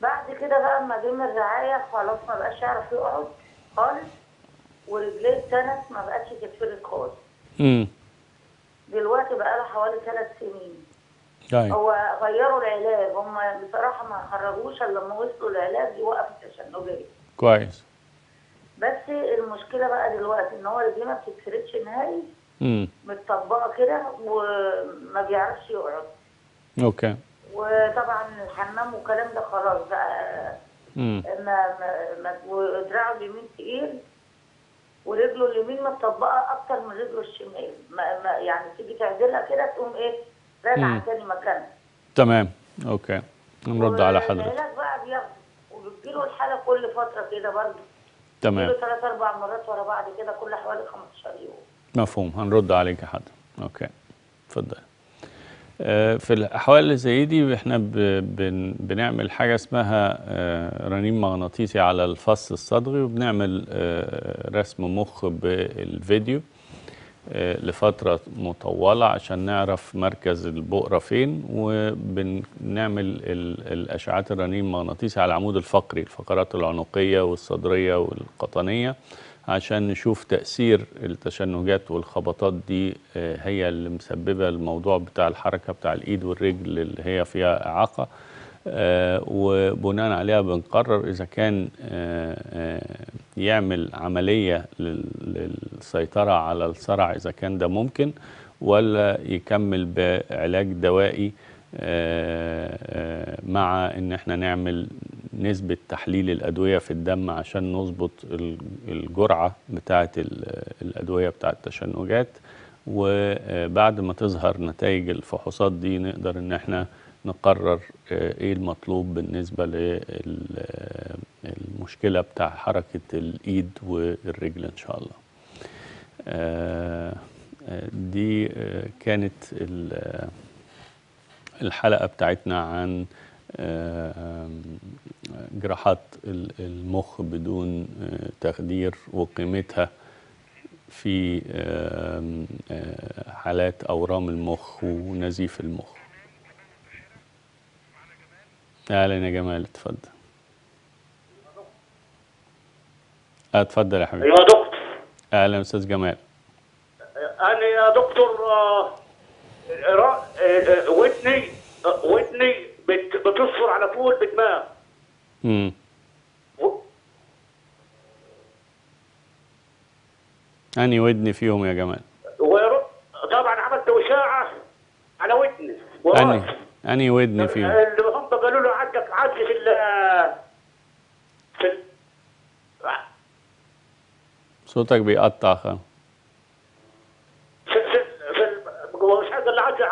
Speaker 8: بعد كده بقى اما جه من الرعاية خلاص ما بقاش يعرف يقعد. خالص ورجليه اتنت ما بقتش تتفرد خالص.
Speaker 1: امم
Speaker 8: دلوقتي بقى له حوالي ثلاث سنين.
Speaker 1: اي
Speaker 8: هو غيروا العلاج. هم بصراحة ما خرجوش إلا لما وصلوا العلاج يوقف التشنجات
Speaker 1: كويس.
Speaker 8: بس المشكلة بقى دلوقتي إن هو رجليه ما بتتفردش نهائي.
Speaker 1: امم
Speaker 8: متطبقة كده وما بيعرفش يقعد.
Speaker 1: okay.
Speaker 8: وطبعا الحمام والكلام ده خلاص بقى ما ما ما ودراعه اليمين تقيل ورجله اليمين متطبقة أكتر من رجله الشمال. ما ما يعني تيجي تعدلها كده تقوم إيه
Speaker 1: راجعة.
Speaker 8: تاني مكانها.
Speaker 1: تمام. okay. نرد على حضرتك.
Speaker 8: العلاج بقى بياخده وبتجيله الحالة كل فترة كده برضه.
Speaker 1: تمام.
Speaker 8: بتجيله ثلاث أربع مرات ورا بعض كده كل حوالي 15 يوم.
Speaker 1: مفهوم. هنرد عليك يا حضرتك. okay. اتفضل. في الأحوال اللي زي دي إحنا بنعمل حاجة اسمها آه، رنين مغناطيسي على الفص الصدغي وبنعمل آه، رسم مخ بالفيديو آه، لفترة مطولة عشان نعرف مركز البؤرة فين وبنعمل ال- الأشعات الرنين المغناطيسي على العمود الفقري الفقرات العنقية والصدرية والقطنية. عشان نشوف تأثير التشنجات والخبطات دي آه، هي اللي مسببة الموضوع بتاع الحركة بتاع الإيد والرجل اللي هي فيها إعاقة. آه، وبناء عليها بنقرر إذا كان آه، يعمل عملية لل- للسيطرة على الصرع إذا كان ده ممكن ولا يكمل بعلاج دوائي مع إن إحنا نعمل نسبة تحليل الأدوية في الدم عشان نظبط ال- الجرعة بتاعة ال- الأدوية بتاعة التشنجات. وبعد ما تظهر نتائج الفحوصات دي نقدر إن إحنا نقرر آه، إيه المطلوب بالنسبة للمشكلة بتاع حركة الإيد والرجل إن شاء الله. آه، آه، دي كانت الحلقة بتاعتنا عن جراحات ال- المخ بدون آه، تخدير وقيمتها في آه، حالات أورام المخ ونزيف المخ. أهلا يا جمال اتفضل. آه، اتفضل يا حبيبي.
Speaker 9: يا دكتور.
Speaker 1: أهلا أستاذ جمال.
Speaker 9: أنا يا دكتور ودني آه، ودني بت- بتصفر على طول بدماغ
Speaker 1: امم أني ودني فيهم يا جمال.
Speaker 9: طبعا عملت اشاعه على ودني
Speaker 1: اني أني ودني فيهم.
Speaker 9: اللي هم قالوا له عندك عزل في ال في ال
Speaker 1: صوتك بيقطع خالص
Speaker 9: في في, في ال- هو مش عايز اللي عزل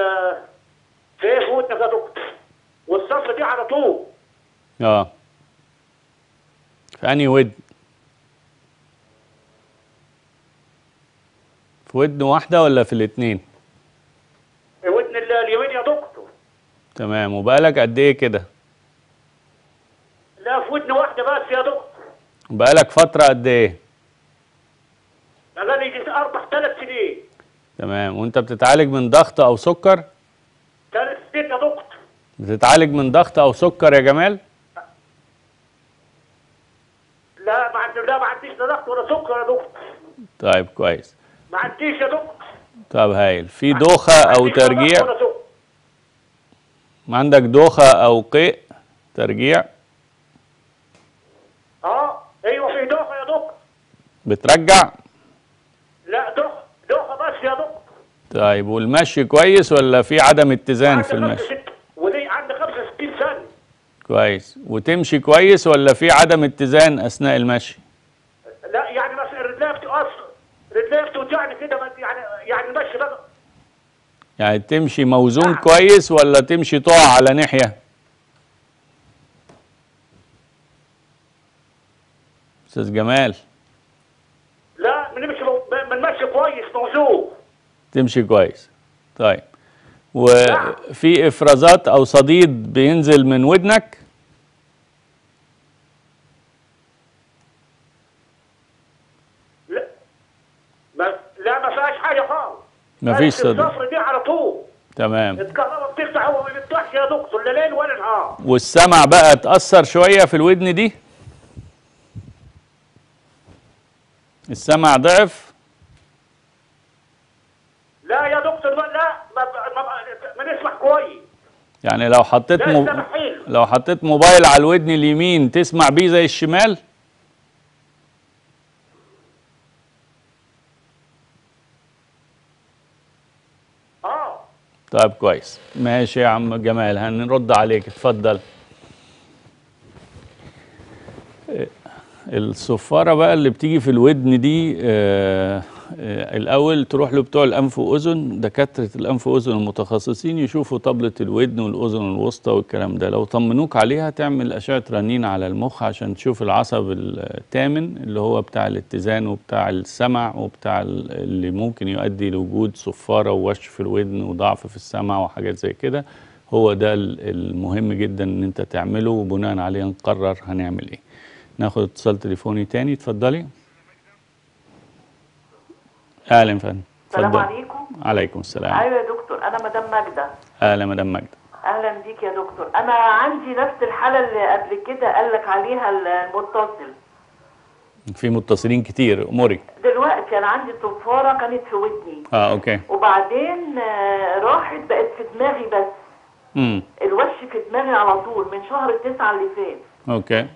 Speaker 9: في في في ودنك يا دكتور والصفرة دي على طول.
Speaker 1: آه. في اني ودن في ودن واحدة ولا في الاتنين؟
Speaker 9: ودن ال- اليمين يا دكتور.
Speaker 1: تمام. وبقالك قد إيه كده؟
Speaker 9: لا في ودن واحدة بس يا دكتور.
Speaker 1: بقالك فترة قد إيه؟
Speaker 9: بقالي أربع ثلاث سنين.
Speaker 1: تمام. وانت بتتعالج من ضغط أو سكر؟
Speaker 9: سنين يا دكتور
Speaker 1: بتتعالج من ضغط أو سكر يا جمال؟
Speaker 9: لا ما عندي لا ما عنديش لا ضغط ولا سكر يا دكتور.
Speaker 1: طيب كويس.
Speaker 9: ما عنديش يا دكتور.
Speaker 1: طب هايل. في دوخة
Speaker 9: ما أو
Speaker 1: ترجيع؟
Speaker 9: سكر.
Speaker 1: عندك دوخة أو قيء؟ ترجيع؟
Speaker 9: آه أيوه في دوخة يا دكتور.
Speaker 1: بترجع
Speaker 9: لا دوخه دوخه بس يا دكتور
Speaker 1: طيب والمشي كويس ولا في عدم اتزان في المشي؟
Speaker 9: ودي عندي 65 سنة.
Speaker 1: كويس. وتمشي كويس ولا في عدم اتزان أثناء المشي؟
Speaker 9: لا يعني مثلا رجلي بتقص رجلي بتوجعني كده يعني يعني المشي بقى.
Speaker 1: يعني تمشي موزون كويس ولا تمشي تقع على ناحية؟ أستاذ جمال.
Speaker 9: لا بنمشي بنمشي كويس موزون.
Speaker 1: تمشي كويس. طيب. وفي إفرازات أو صديد بينزل من ودنك؟
Speaker 9: لا. ما لا ما فيهاش حاجة خالص.
Speaker 1: مفيش
Speaker 9: بس
Speaker 1: صديد.
Speaker 9: الصفر دي على طول.
Speaker 1: تمام.
Speaker 9: الكهرباء بتقطع هو ما بيطلعش يا دكتور لا ليل ولا نهار.
Speaker 1: والسمع بقى اتأثر شوية في الودن دي؟ السمع ضعف؟
Speaker 9: لا يا دكتور لا ما ما, نسمع كويس.
Speaker 1: يعني لو حطيت مو... لو حطيت موبايل على الودن اليمين تسمع بيه زي الشمال؟
Speaker 9: آه.
Speaker 1: طيب كويس. ماشي يا عم جمال هنرد عليك. اتفضل. آه، الصفارة بقى اللي بتيجي في الودن دي آه، الأول تروح لبتوع الأنف وأذن دكاترة الأنف وأذن المتخصصين يشوفوا طبلة الودن والأذن الوسطى والكلام ده. لو طمنوك عليها تعمل أشعة رنين على المخ عشان تشوف العصب الثامن اللي هو بتاع الاتزان وبتاع السمع وبتاع ال- اللي ممكن يؤدي لوجود صفارة ووش في الودن وضعف في السمع وحاجات زي كده. هو ده ال- المهم جدا إن أنت تعمله وبناء عليه نقرر هنعمل إيه. ناخد اتصال تليفوني تاني اتفضلي. أهلا فندم.
Speaker 10: السلام. عليكم.
Speaker 1: عليكم السلام.
Speaker 10: أيوه يا دكتور أنا مدام ماجدة.
Speaker 1: أهلا مدام ماجدة.
Speaker 10: أهلا بيك يا دكتور. أنا عندي نفس الحالة اللي قبل كده قال لك عليها المتصل.
Speaker 1: في متصلين كتير أموري.
Speaker 10: دلوقتي أنا عندي صفاره كانت في ودني.
Speaker 1: آه أوكي.
Speaker 10: وبعدين آه، راحت بقت في دماغي بس.
Speaker 1: امم
Speaker 10: الوش في دماغي على طول من شهر تسعة اللي فات.
Speaker 1: أوكي.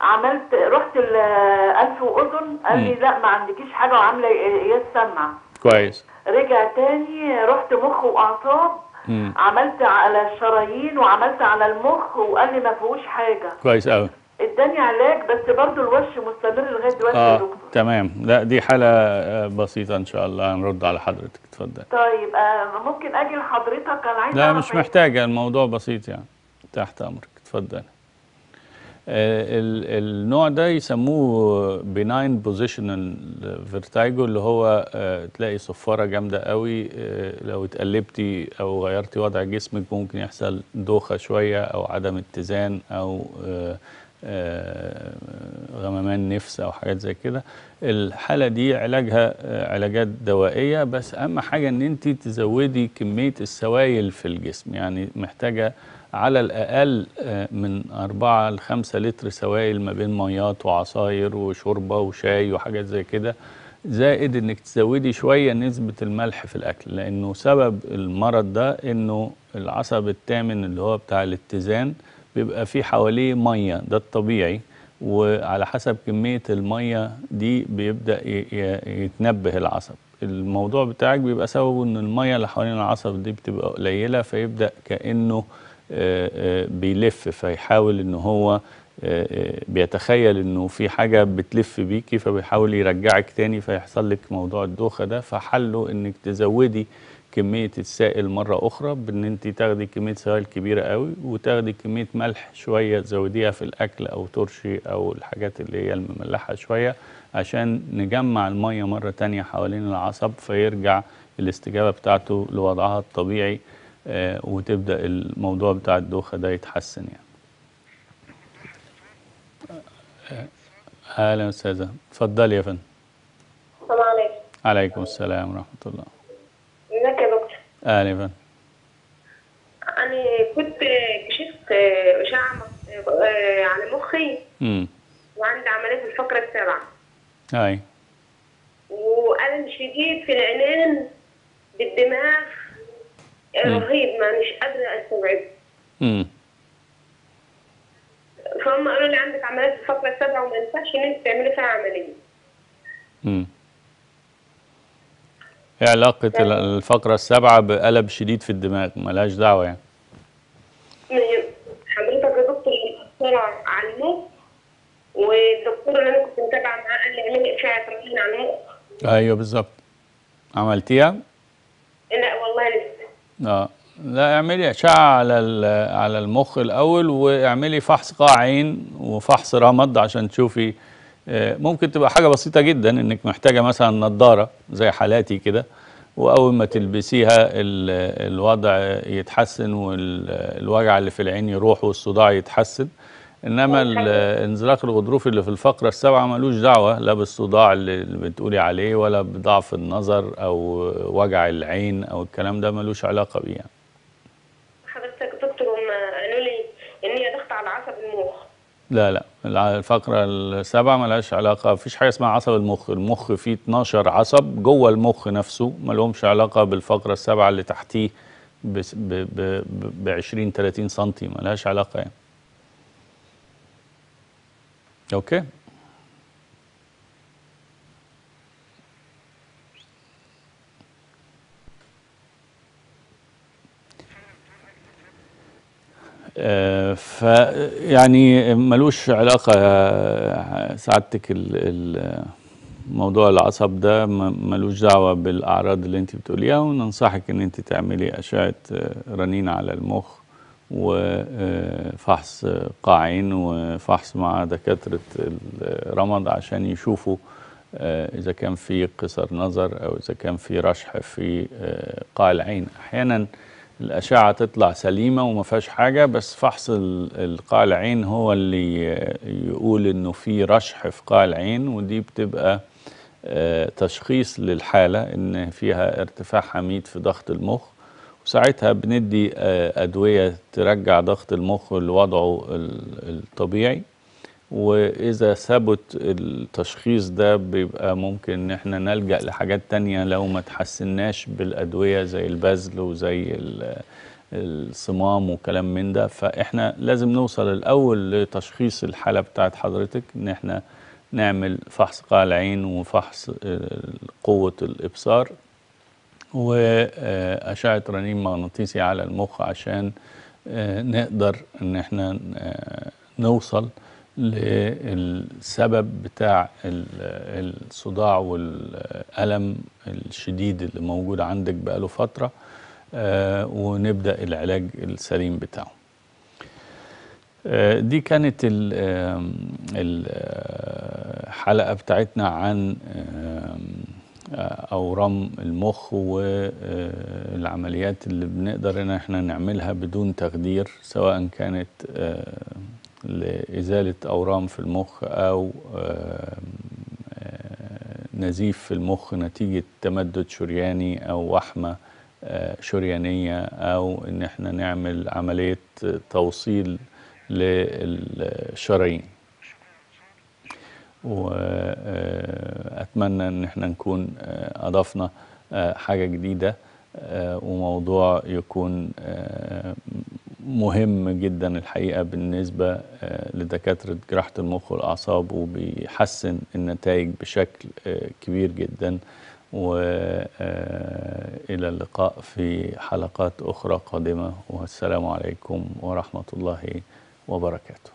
Speaker 10: عملت رحت الانف وأذن قال لي. لا ما عندكيش حاجة وعاملة قياس سمع.
Speaker 1: كويس.
Speaker 10: رجع تاني رحت مخ
Speaker 1: وأعصاب
Speaker 10: عملت على الشرايين وعملت على المخ وقال لي ما فيهوش حاجة.
Speaker 1: كويس قوي
Speaker 10: اداني علاج بس برضو الوش مستمر لغاية دلوقتي يا
Speaker 1: آه
Speaker 10: دكتور.
Speaker 1: تمام. لا دي حالة آه، بسيطة إن شاء الله هنرد على حضرتك. اتفضل.
Speaker 10: طيب آه ممكن أجي لحضرتك؟ أنا عايزه
Speaker 1: لا مش محتاجة الموضوع بسيط يعني تحت أمرك. اتفضل. آه، ال- النوع ده يسموه benign positional vertigo اللي هو آه، تلاقي صفارة جامدة قوي آه، لو اتقلبتي أو غيرتي وضع جسمك ممكن يحصل دوخة شوية أو عدم اتزان آه، آه، غممان نفس أو حاجات زي كده. الحالة دي علاجها آه، علاجات دوائية بس أهم حاجة إن أنت تزودي كمية السوائل في الجسم. يعني محتاجة على الأقل آه، من أربعة لخمسة لتر سوائل ما بين ميات وعصاير وشوربة وشاي وحاجات زي كده زائد إنك تزودي شوية نسبة الملح في الأكل لأنه سبب المرض ده إنه العصب الثامن اللي هو بتاع الاتزان بيبقى فيه حواليه مية ده الطبيعي وعلى حسب كمية المية دي بيبدأ يتنبه العصب. الموضوع بتاعك بيبقى سببه إن المية اللي حوالين العصب دي بتبقى قليلة فيبدأ كأنه بيلف فيحاول إن هو آه، آه، بيتخيل إنه في حاجة بتلف بيكي فبيحاول يرجعك تاني فيحصل لك موضوع الدوخة ده. فحله إنك تزودي كمية السائل مرة أخرى بإن أنت تاخدي كمية سوائل كبيرة قوي وتاخدي كمية ملح شوية تزوديها في الأكل أو ترشي أو الحاجات اللي هي المملحة شوية عشان نجمع المية مرة تانية حوالين العصب فيرجع الاستجابة بتاعته لوضعها الطبيعي. آه، وتبدأ الموضوع بتاع الدوخة ده يتحسن يعني. آه، أهلا أستاذة. اتفضلي يا فندم.
Speaker 6: السلام عليكم.
Speaker 1: عليكم السلام ورحمة الله.
Speaker 6: ازيك يا دكتور؟
Speaker 1: أهلا يا فندم.
Speaker 6: أنا كنت كشفت أشعة على مخي.
Speaker 1: امم
Speaker 6: وعندي عملية في الفقرة السابعة.
Speaker 1: هاي
Speaker 6: والم شديد في العينين بالدماغ. رهيب ما مش قادرة استوعبه
Speaker 1: امم
Speaker 6: فهم قالوا لي عندك عمليه في الفقره السابعه وما ينفعش إن أنت تعملي فيها عملية.
Speaker 1: امم إيه علاقة ال- الفقرة السابعة بقلب شديد في الدماغ؟ ملهاش دعوة يعني.
Speaker 6: حضرتك يا دكتور مأثرة على المخ والدكتور اللي أنا كنت متابعة معاه قال لي اعملي اشعه رنين على المخ
Speaker 1: أيوه بالظبط. عملتيها؟ آه. لا اعملي أشعة على على المخ الأول واعملي فحص قاع عين وفحص رمد عشان تشوفي. آه، ممكن تبقى حاجة بسيطة جدا إنك محتاجة مثلا نظاره زي حالاتي كده وأول ما تلبسيها ال- الوضع يتحسن والوجع اللي في العين يروح والصداع يتحسن. إنما الانزلاق الغضروفي اللي في الفقرة السابعة ملوش دعوة لا بالصداع اللي بتقولي عليه ولا بضعف النظر أو وجع العين أو الكلام ده ملوش علاقة بيه يعني.
Speaker 11: حضرتك دكتور هم قالوا لي إن هي ضغط على عصب المخ.
Speaker 1: لا لا الفقرة السابعة ملهاش علاقة مفيش حاجة اسمها عصب المخ. المخ فيه 12 عصب جوه المخ نفسه ملهمش علاقة بالفقرة السابعة اللي تحتيه ب ب ب ب 20 30 سنتي ملهاش علاقة يعني. أوكي آه، ف يعني ملوش علاقة آه، سعادتك موضوع العصب ده ملوش دعوة بالأعراض اللي انت بتقوليها وننصحك إن انت تعملي أشعة آه، رنين على المخ وفحص قاع عين وفحص مع دكاترة الرمد عشان يشوفوا آه، إذا كان في قصر نظر أو إذا كان في رشح في آه، قاع العين. أحيانا الأشعة تطلع سليمة وما فيهاش حاجة بس فحص القاع العين هو اللي يقول إنه في رشح في قاع العين ودي بتبقى آه، تشخيص للحالة إن فيها ارتفاع حميد في ضغط المخ. وساعتها بندي آه، أدوية ترجع ضغط المخ لوضعه ال- الطبيعي. وإذا ثبت التشخيص ده بيبقى ممكن إن إحنا نلجأ لحاجات تانية لو ما تحسناش بالأدوية زي البذل وزي ال- الصمام وكلام من ده. فإحنا لازم نوصل الأول لتشخيص الحالة بتاعت حضرتك إن إحنا نعمل فحص قاع العين وفحص آه، قوة الإبصار. وأشعة رنين مغناطيسي على المخ عشان آه، نقدر إن إحنا آه، نوصل للسبب بتاع ال- الصداع والألم الشديد اللي موجود عندك بقاله فترة آه، ونبدأ العلاج السليم بتاعه. دي كانت الحلقة بتاعتنا عن آه، أورام المخ والعمليات اللي بنقدر إن إحنا نعملها بدون تخدير سواء كانت آه، لإزالة أورام في المخ آم، آه، نزيف في المخ نتيجة تمدد شرياني أو وحمة آه، شريانية أو إن إحنا نعمل عملية توصيل للشرايين. وأتمنى إن إحنا نكون آه، أضفنا آه، حاجة جديدة آه، وموضوع يكون مهم جدا الحقيقة بالنسبة آه، لدكاترة جراحة المخ والأعصاب وبيحسن النتائج بشكل كبير جدا. وإلى اللقاء في حلقات أخرى قادمة. والسلام عليكم ورحمة الله وبركاته.